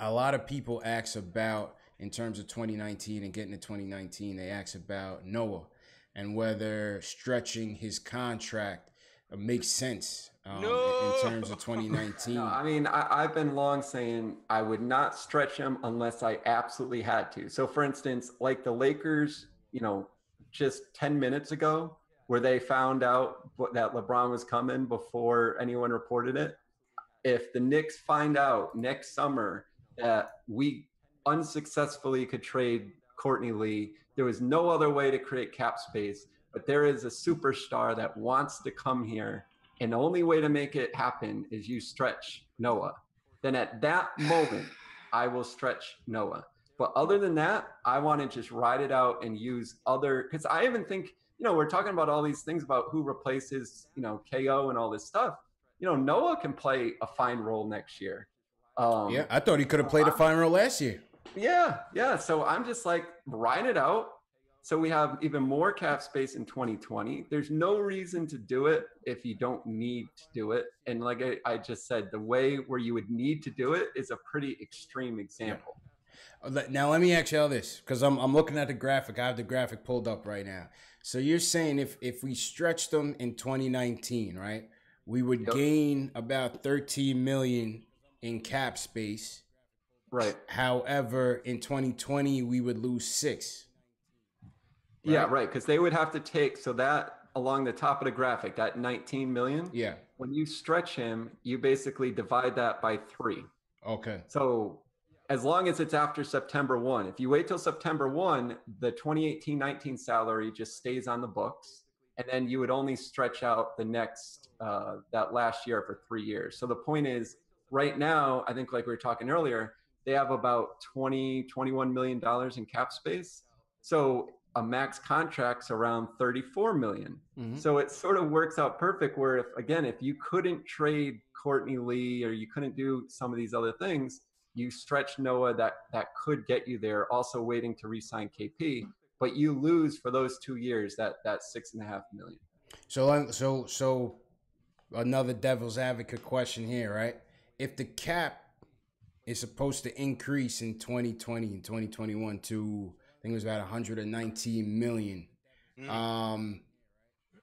a lot of people ask about in terms of 2019 and getting to 2019. They ask about Noah and whether stretching his contract makes sense um, no. in terms of 2019. No, I mean, I, have been long saying I would not stretch him unless I absolutely had to. So, for instance, like the Lakers, you know, just 10 minutes ago, where they found out that LeBron was coming before anyone reported it. If the Knicks find out next summer that we unsuccessfully could trade Courtney Lee, there was no other way to create cap space. But there is a superstar that wants to come here, and the only way to make it happen is you stretch Noah. Then at that moment, I will stretch Noah. But other than that, I want to just ride it out and use other because I even think you know we're talking about all these things about who replaces you know KO and all this stuff. You know Noah can play a fine role next year. Um, yeah, I thought he could have played a fine role last year. Yeah, yeah. So I'm just like ride it out. So we have even more cap space in 2020. There's no reason to do it if you don't need to do it. And like I, I just said, the way where you would need to do it is a pretty extreme example. Yeah. Now let me ask you all this because I'm I'm looking at the graphic. I have the graphic pulled up right now. So you're saying if if we stretch them in 2019, right, we would yep. gain about 13 million in cap space. Right. However, in 2020 we would lose six. Right? Yeah, right. Because they would have to take so that along the top of the graphic, that 19 million. Yeah. When you stretch him, you basically divide that by three. Okay. So as long as it's after September 1. If you wait till September 1, the 2018 19 salary just stays on the books. And then you would only stretch out the next, uh, that last year for three years. So the point is, right now, I think like we were talking earlier, they have about 20, 21 million dollars in cap space. So a max contract's around 34 million. Mm-hmm. So it sort of works out perfect where if again, if you couldn't trade Courtney Lee or you couldn't do some of these other things, you stretch Noah that that could get you there. Also waiting to re-sign KP, but you lose for those two years that that six and a half million. So so so another devil's advocate question here, right? If the cap is supposed to increase in 2020 and 2021 to I think it was about 119 million. Mm. Um,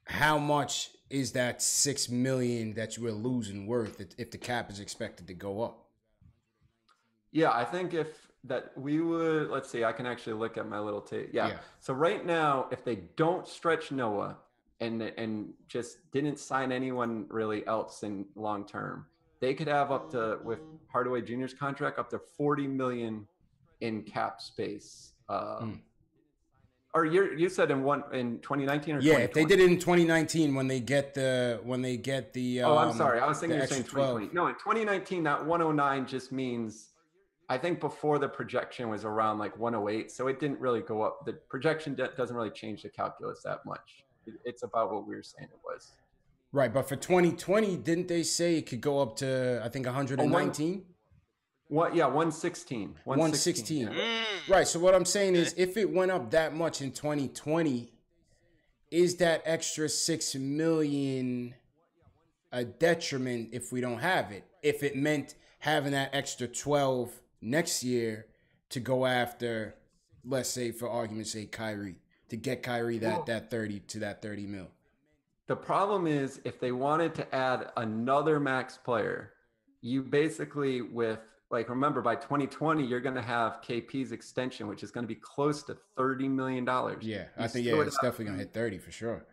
how much is that six million that you are losing worth if the cap is expected to go up? Yeah, I think if that we would let's see, I can actually look at my little tape. Yeah. yeah. So right now, if they don't stretch Noah and and just didn't sign anyone really else in long term, they could have up to with Hardaway Jr.'s contract up to 40 million in cap space. Uh, mm. Or you you said in one in 2019 or yeah, if they did it in 2019 when they get the when they get the um, oh I'm um, sorry I was thinking you're saying 2020 no in 2019 that 109 just means I think before the projection was around like 108, so it didn't really go up. The projection doesn't really change the calculus that much. It's about what we were saying it was. Right, but for 2020, didn't they say it could go up to I think 119? Oh, what? Yeah, 116. 116. 116. Yeah. Mm. Right. So what I'm saying is, if it went up that much in 2020, is that extra six million a detriment if we don't have it? If it meant having that extra 12 next year to go after, let's say for argument's sake, Kyrie to get Kyrie that well, that thirty to that thirty mil. The problem is if they wanted to add another max player, you basically with like remember by 2020 you're going to have KP's extension, which is going to be close to 30 million dollars. Yeah, you I think yeah, it's definitely going to hit 30 for sure.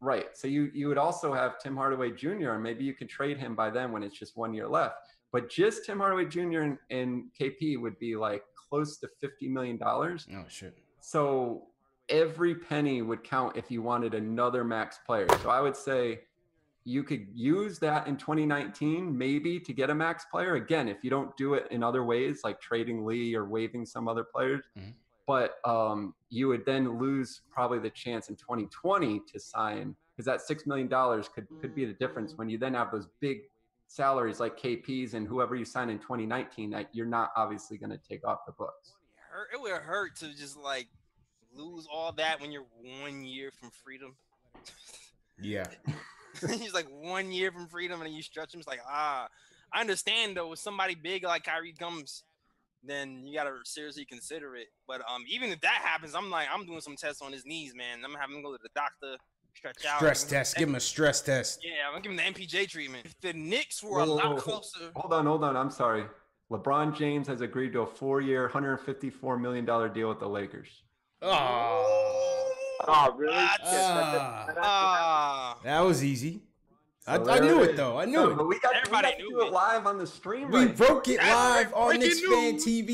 Right. So you you would also have Tim Hardaway Jr. and maybe you could trade him by then when it's just one year left. But just Tim Hardaway Jr. and, and KP would be like close to $50 million. Oh, shit. So every penny would count if you wanted another max player. So I would say you could use that in 2019 maybe to get a max player. Again, if you don't do it in other ways like trading Lee or waiving some other players. Mm-hmm. But um, you would then lose probably the chance in 2020 to sign because that six million dollars could could be the difference when you then have those big salaries like KP's and whoever you sign in 2019 that you're not obviously going to take off the books. It would hurt to just like lose all that when you're one year from freedom. Yeah. He's like one year from freedom and you stretch him. It's like, ah, I understand though, with somebody big like Kyrie comes, then you gotta seriously consider it. But um, even if that happens, I'm like, I'm doing some tests on his knees, man. I'm having him go to the doctor, stretch out. Stress test. Give him a stress test. Yeah, I'm gonna give him the MPJ treatment. If the Knicks were Whoa, a lot whoa, whoa. closer, Hold on, hold on. I'm sorry. LeBron James has agreed to a four-year, 154 million dollar deal with the Lakers. Oh, Oh, really? What? That- that- that- ah, that was easy. I, So I there knew it it is. though. I knew No, it. but we got, we Everybody got to knew do it it. live on the stream We right broke it live on breaking Knicks Fan. TV.